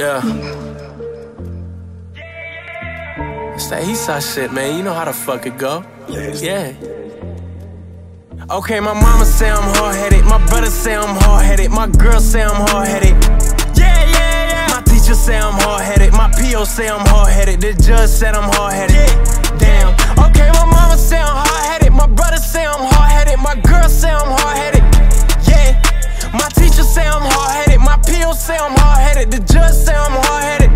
Yeah. It's that Eastside shit, man. You know how the fuck it go. Yeah. Okay, my mama say I'm hard-headed. My brother say I'm hard-headed. My girl say I'm hard-headed. Yeah, yeah, yeah. My teacher say I'm hard-headed. My PO say I'm hard-headed. The judge said I'm hard-headed. Yeah. Damn. PO say I'm hard-headed. The judge say I'm hard-headed.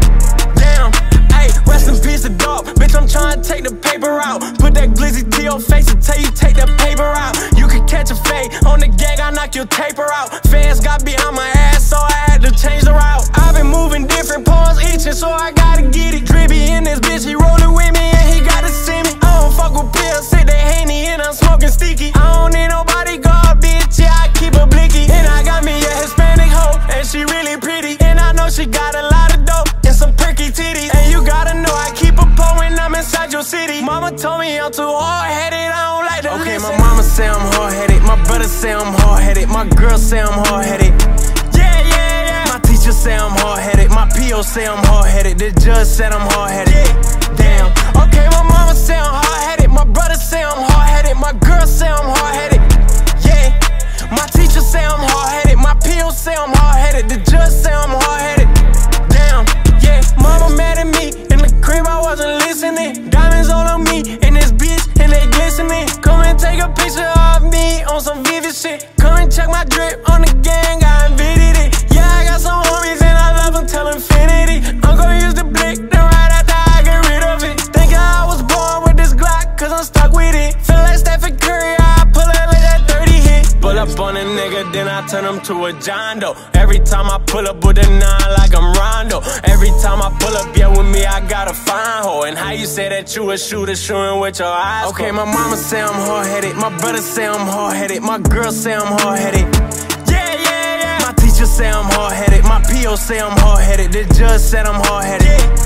Damn. Hey, rest in peace, the dog. Bitch, I'm trying to take the paper out. Put that glizzy to your face until you take that paper out. You can catch a fade on the gang, I knock your taper out. Fans got behind my ass, so I had to change the route. I've been moving different pawns and so I gotta get it. Drippy in this bitch, he rolling with me, and he gotta see me. I don't fuck with pills, sit they handy, and I'm smoking sticky. I don't need city. Mama told me I'm too hard headed, I don't like to Okay, listen. my mama say I'm hard headed. My brother say I'm hard headed. My girl say I'm hard headed. Yeah, yeah, yeah. My teacher say I'm hard headed. My PO say I'm hard headed. The judge said I'm hard headed. Yeah. Damn. Okay, my mama say I'm hard headed. My brother say I'm hard headed. My girl say I'm hard headed. Yeah. My teacher say I'm hard headed. My PO say I'm hard headed. The judge say I'm hard my drip on the gang. Nigga, then I turn him to a John Doe. Every time I pull up with a nine like I'm Rondo. Every time I pull up, yeah, with me, I got a fine hoe. And how you say that you a shooter, shooting with your eyes? Okay, my mama say I'm hard headed. My brother say I'm hard headed. My girl say I'm hard headed. Yeah, yeah, yeah. My teacher say I'm hard headed. My PO say I'm hard headed. The judge said I'm hard headed. Damn.